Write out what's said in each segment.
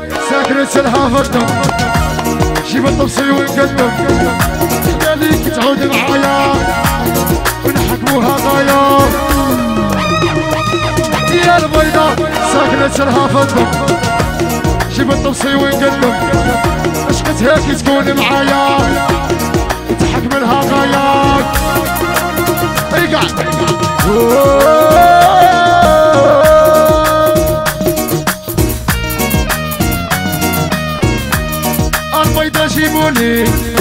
ساكنة الحافظة جيب الطبسي ونقدم ليك تعود معايا. ونحكموها غاية. يا البيضة ساكنة الحافظة جيب الطبسي ونقدم عشقت هيك تكون معايا. تحكم لها غايات اي money.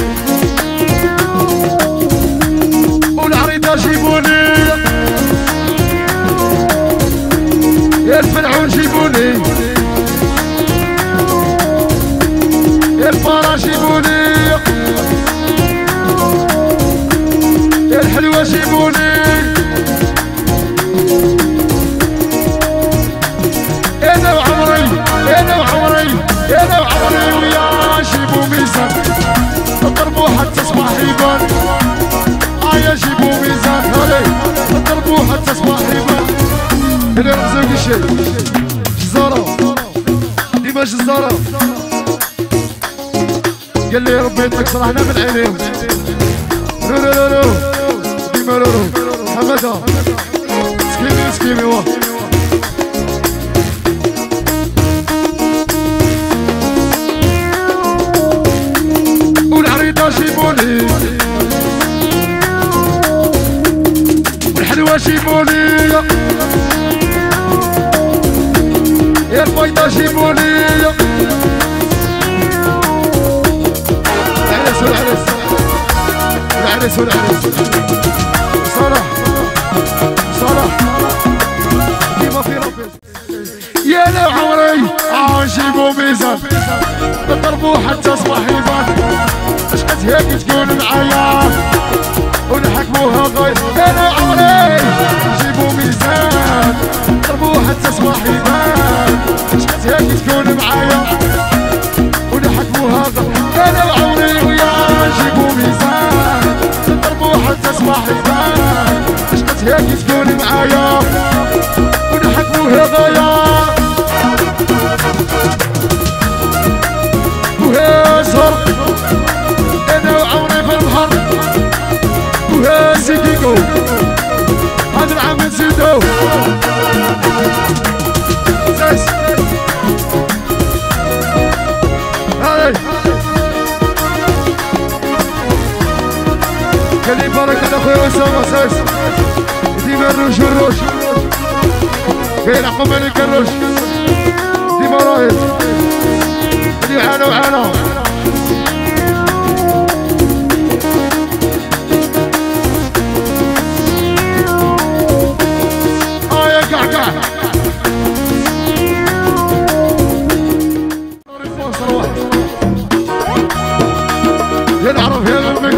اللي رمزوك الشيء جزارة ديما جزارة قال لي ربي يطلق صراحنا من عينيهم رو رو رو رو ديما رو رو حمادة سكيمي سكيمي واه والعريضة جيبوني والحلوة جيبوني يا البيضة جيبوني العرس والعرس العرس والعرس صلاح صلاح ديما في ربي يا لو عمري آه جيبوا ميزان حتى صباح يبان عشقت هيك تكون معايا ونحكموها غير معايا ونحكموا هذا أنا وعمري وياه جيبوا ميزان حتى صباح هيك معايا. هذا خلي بركة اخويا وسام أساس. ديما الروش الروش. إيه، فين اخو ملك الروش. ديما رايد دي وحانا وحانا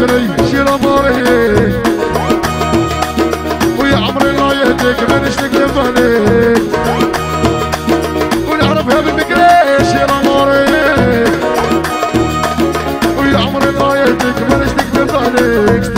Thank you. بالمقلاش تقلب عليك ونعرفها بالمقلاش يا عمري. ويا عمري ضايعتك مانيش تقلب عليك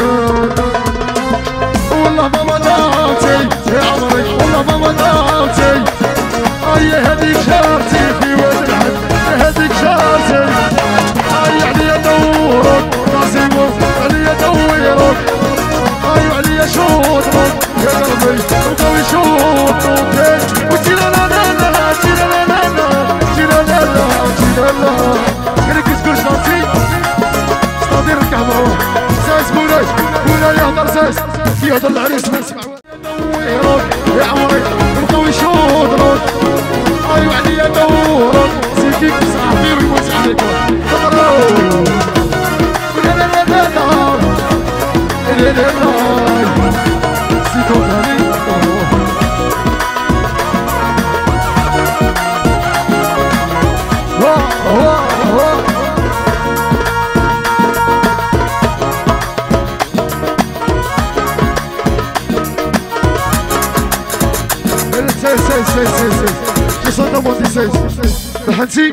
السيد العريس ما نسمع يا عمري نبقاو نشوط ايوا عليا دور سيكيك صاحبي ويبوس عليك لا لا لا لا لا سي سي سي سي سي 16 16 16 الحنسي